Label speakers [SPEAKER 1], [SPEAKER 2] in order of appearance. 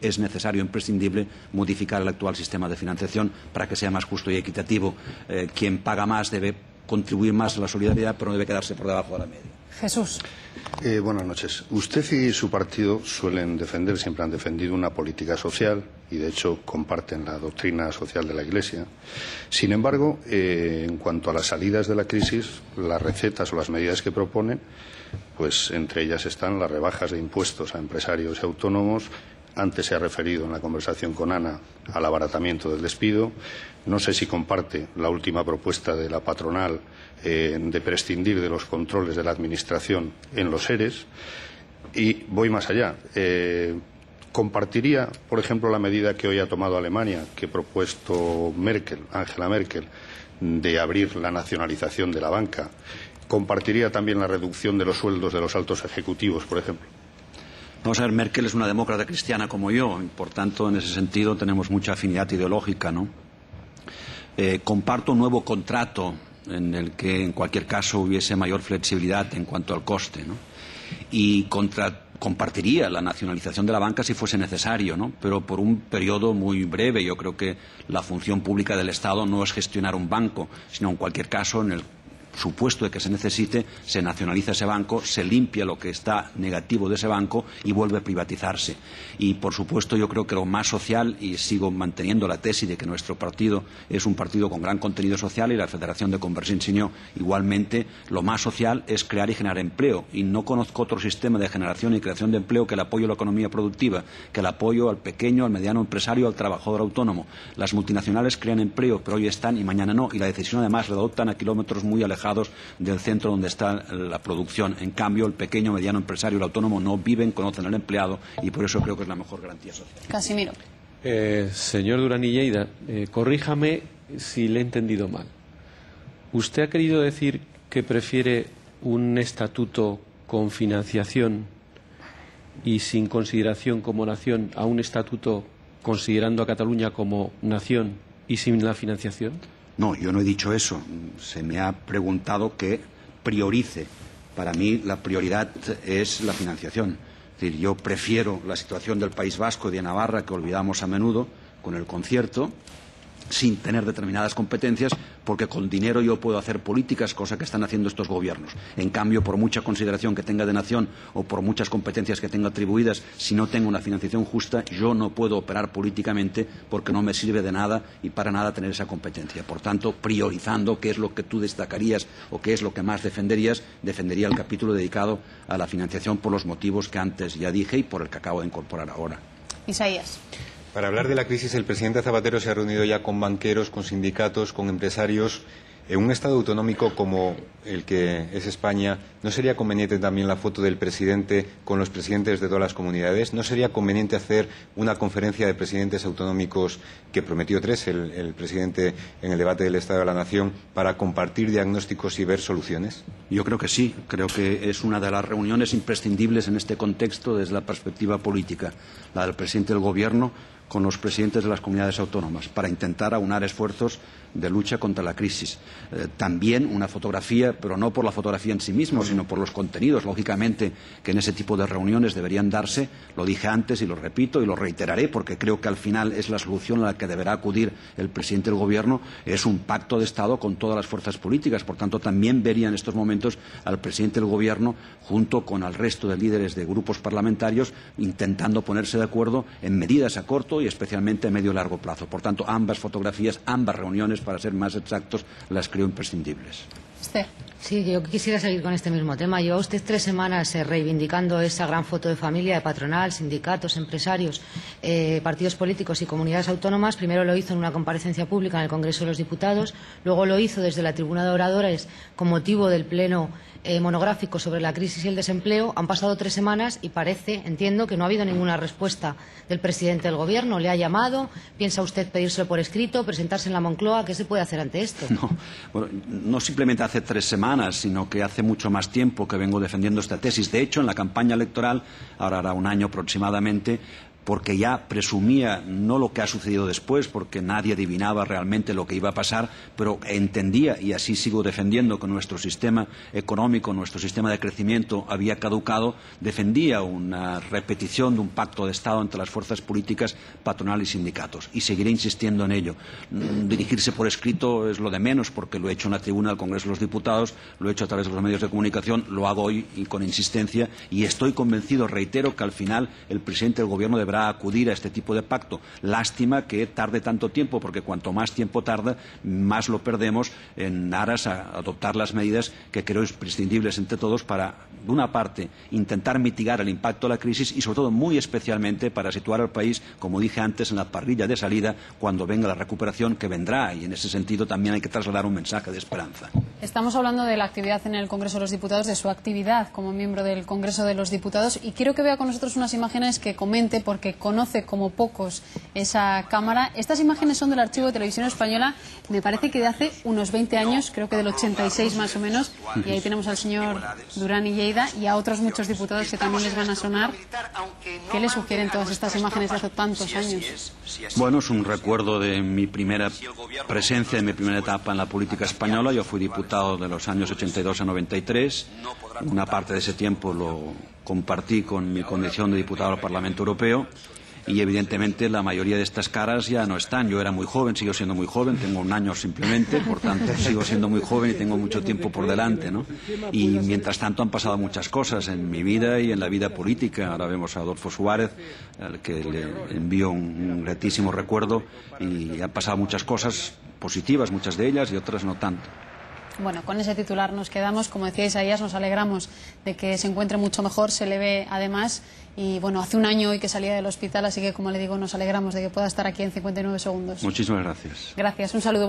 [SPEAKER 1] es necesario, imprescindible, modificar el actual sistema de financiación para que sea más justo y equitativo. Eh, quien paga más debe contribuir más a la solidaridad, pero no debe quedarse por debajo de la media.
[SPEAKER 2] Jesús.
[SPEAKER 3] Eh, buenas noches. Usted y su partido suelen defender, siempre han defendido una política social y, de hecho, comparten la doctrina social de la Iglesia. Sin embargo, eh, en cuanto a las salidas de la crisis, las recetas o las medidas que proponen, pues entre ellas están las rebajas de impuestos a empresarios y autónomos, antes se ha referido en la conversación con Ana al abaratamiento del despido. No sé si comparte la última propuesta de la patronal eh, de prescindir de los controles de la Administración en los seres. Y voy más allá. Eh, compartiría, por ejemplo, la medida que hoy ha tomado Alemania, que ha propuesto Merkel, Angela Merkel, de abrir la nacionalización de la banca. Compartiría también la reducción de los sueldos de los altos ejecutivos, por ejemplo.
[SPEAKER 1] Vamos a ver, Merkel es una demócrata cristiana como yo, y por tanto, en ese sentido, tenemos mucha afinidad ideológica, ¿no? Eh, comparto un nuevo contrato en el que, en cualquier caso, hubiese mayor flexibilidad en cuanto al coste, ¿no? Y compartiría la nacionalización de la banca si fuese necesario, ¿no? pero por un periodo muy breve. Yo creo que la función pública del Estado no es gestionar un banco, sino en cualquier caso en el supuesto de que se necesite, se nacionaliza ese banco, se limpia lo que está negativo de ese banco y vuelve a privatizarse. Y, por supuesto, yo creo que lo más social, y sigo manteniendo la tesis de que nuestro partido es un partido con gran contenido social y la Federación de Conversión Señor igualmente, lo más social es crear y generar empleo. Y no conozco otro sistema de generación y creación de empleo que el apoyo a la economía productiva, que el apoyo al pequeño, al mediano empresario, al trabajador autónomo. Las multinacionales crean empleo, pero hoy están y mañana no. Y la decisión, además, la adoptan a kilómetros muy alejados del centro donde está la producción. En cambio, el pequeño, mediano empresario, el autónomo no viven, conocen al empleado y por eso creo que es la mejor garantía social.
[SPEAKER 2] Casimiro.
[SPEAKER 4] Eh, señor Durán eh, corríjame si le he entendido mal. ¿Usted ha querido decir que prefiere un estatuto con financiación y sin consideración como nación a un estatuto considerando a Cataluña como nación y sin la financiación?
[SPEAKER 1] No, yo no he dicho eso. Se me ha preguntado que priorice. Para mí la prioridad es la financiación. Es decir, yo prefiero la situación del País Vasco y de Navarra, que olvidamos a menudo, con el concierto, sin tener determinadas competencias, porque con dinero yo puedo hacer políticas, cosa que están haciendo estos gobiernos. En cambio, por mucha consideración que tenga de nación o por muchas competencias que tenga atribuidas, si no tengo una financiación justa, yo no puedo operar políticamente porque no me sirve de nada y para nada tener esa competencia. Por tanto, priorizando qué es lo que tú destacarías o qué es lo que más defenderías, defendería el capítulo dedicado a la financiación por los motivos que antes ya dije y por el que acabo de incorporar ahora.
[SPEAKER 2] Isaías.
[SPEAKER 5] Para hablar de la crisis, el presidente Zapatero se ha reunido ya con banqueros, con sindicatos, con empresarios. En un Estado autonómico como el que es España, ¿no sería conveniente también la foto del presidente con los presidentes de todas las comunidades? ¿No sería conveniente hacer una conferencia de presidentes autonómicos que prometió tres el, el presidente en el debate del Estado de la Nación para compartir diagnósticos y ver soluciones?
[SPEAKER 1] Yo creo que sí. Creo que es una de las reuniones imprescindibles en este contexto desde la perspectiva política, la del presidente del Gobierno con los presidentes de las comunidades autónomas para intentar aunar esfuerzos de lucha contra la crisis. Eh, también una fotografía, pero no por la fotografía en sí misma, sino por los contenidos, lógicamente, que en ese tipo de reuniones deberían darse. Lo dije antes y lo repito y lo reiteraré porque creo que al final es la solución a la que deberá acudir el presidente del Gobierno. Es un pacto de Estado con todas las fuerzas políticas. Por tanto, también vería en estos momentos al presidente del Gobierno junto con el resto de líderes de grupos parlamentarios intentando ponerse de acuerdo en medidas a corto y especialmente a medio y largo plazo. Por tanto, ambas fotografías, ambas reuniones para ser más exactos, las creo imprescindibles.
[SPEAKER 6] Sí, yo quisiera seguir con este mismo tema. Lleva usted tres semanas eh, reivindicando esa gran foto de familia de patronal, sindicatos, empresarios, eh, partidos políticos y comunidades autónomas. Primero lo hizo en una comparecencia pública en el Congreso de los Diputados, luego lo hizo desde la tribuna de oradores con motivo del pleno eh, monográfico sobre la crisis y el desempleo. Han pasado tres semanas y parece, entiendo, que no ha habido ninguna respuesta del presidente del Gobierno. ¿Le ha llamado? ¿Piensa usted pedírselo por escrito, presentarse en la Moncloa? ¿Qué se puede hacer ante esto?
[SPEAKER 1] No, bueno, no simplemente hace tres semanas sino que hace mucho más tiempo que vengo defendiendo esta tesis. De hecho, en la campaña electoral, ahora hará un año aproximadamente, porque ya presumía no lo que ha sucedido después, porque nadie adivinaba realmente lo que iba a pasar, pero entendía, y así sigo defendiendo, que nuestro sistema económico, nuestro sistema de crecimiento había caducado, defendía una repetición de un pacto de Estado entre las fuerzas políticas, patronal y sindicatos. Y seguiré insistiendo en ello. Mm, dirigirse por escrito es lo de menos, porque lo he hecho en la tribuna del Congreso de los Diputados, lo he hecho a través de los medios de comunicación, lo hago hoy y con insistencia, y estoy convencido, reitero, que al final el presidente del Gobierno deberá acudir a este tipo de pacto. Lástima que tarde tanto tiempo, porque cuanto más tiempo tarda, más lo perdemos en aras a adoptar las medidas que creo imprescindibles entre todos para, de una parte, intentar mitigar el impacto de la crisis y, sobre todo, muy especialmente para situar al país, como dije antes, en la parrilla de salida cuando venga la recuperación que vendrá. Y en ese sentido también hay que trasladar un mensaje de esperanza.
[SPEAKER 2] Estamos hablando de la actividad en el Congreso de los Diputados, de su actividad como miembro del Congreso de los Diputados y quiero que vea con nosotros unas imágenes que comente porque conoce como pocos esa Cámara. Estas imágenes son del Archivo de Televisión Española, me parece que de hace unos 20 años, creo que del 86 más o menos, y ahí tenemos al señor Durán y Lleida y a otros muchos diputados que también les van a sonar. ¿Qué le sugieren todas estas imágenes de hace tantos años?
[SPEAKER 1] Bueno, es un recuerdo de mi primera presencia, de mi primera etapa en la política española. Yo fui diputado de los años 82 a 93. Una parte de ese tiempo lo compartí con mi condición de diputado al Parlamento Europeo y evidentemente la mayoría de estas caras ya no están. Yo era muy joven, sigo siendo muy joven, tengo un año simplemente, por tanto sigo siendo muy joven y tengo mucho tiempo por delante. ¿no? Y mientras tanto han pasado muchas cosas en mi vida y en la vida política. Ahora vemos a Adolfo Suárez, al que le envío un, gratísimo recuerdo y han pasado muchas cosas positivas, muchas de ellas y otras no tanto.
[SPEAKER 2] Bueno, con ese titular nos quedamos. Como decía Isaías, nos alegramos de que se encuentre mucho mejor, se le ve además. Y bueno, hace un año hoy que salía del hospital, así que como le digo, nos alegramos de que pueda estar aquí en 59 segundos.
[SPEAKER 1] Muchísimas gracias.
[SPEAKER 2] Gracias, un saludo.